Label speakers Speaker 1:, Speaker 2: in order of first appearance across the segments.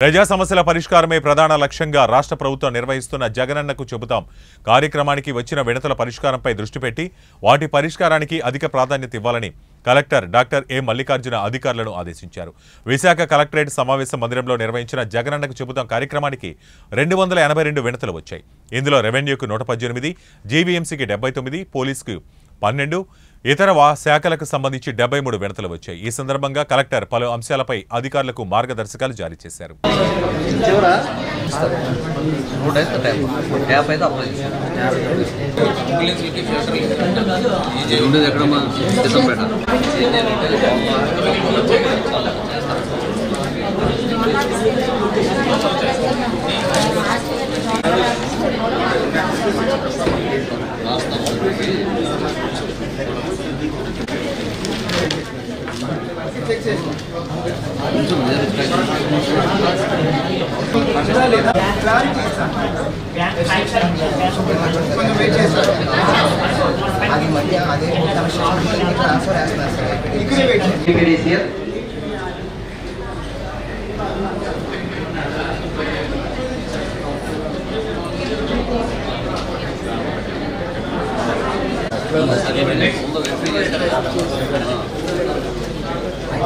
Speaker 1: ప్రజా సమస్యల పరిష్కారమే ప్రధాన లక్ష్యంగా రాష్ట్ర ప్రభుత్వం నిర్వహిస్తున్న జగనన్నకు చెబుతాం. కార్యక్రమానికి వచ్చిన విడతల పరిష్కారంపై దృష్టి పెట్టి వాటి పరిష్కారానికి అధిక ప్రాధాన్యత ఇవ్వాలని కలెక్టర్ డాక్టర్ ఏ మల్లికార్జున అధికారులను ఆదేశించారు. విశాఖ కలెక్టరేట్ సమావేశ మందిరంలో నిర్వహించిన జగనన్నకు చెబుతాం కార్యక్రమానికి రెండు వందల ఎనభై రెండు వచ్చాయి. ఇందులో రెవెన్యూకు నూట పద్దెనిమిది జీవీఎంసీకి డెబ్బై తొమ్మిది పోలీసుకు పన్నెండు ఇతర శాఖలకు సంబంధించి డెబ్బై మూడు వినతులు వచ్చాయి. ఈ సందర్భంగా కలెక్టర్ పలు అంశాలపై అధికారులకు మార్గదర్శకాలు జారీ చేశారు.
Speaker 2: అది మధ్య అదే మొత్తం షాప్ ట్రాన్స్ఫర్ చేస్తున్నారు సార్ ఇక్కడే వెయిట్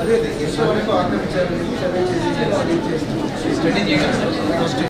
Speaker 2: అదే యశ్వరకు ఆక్రమించారు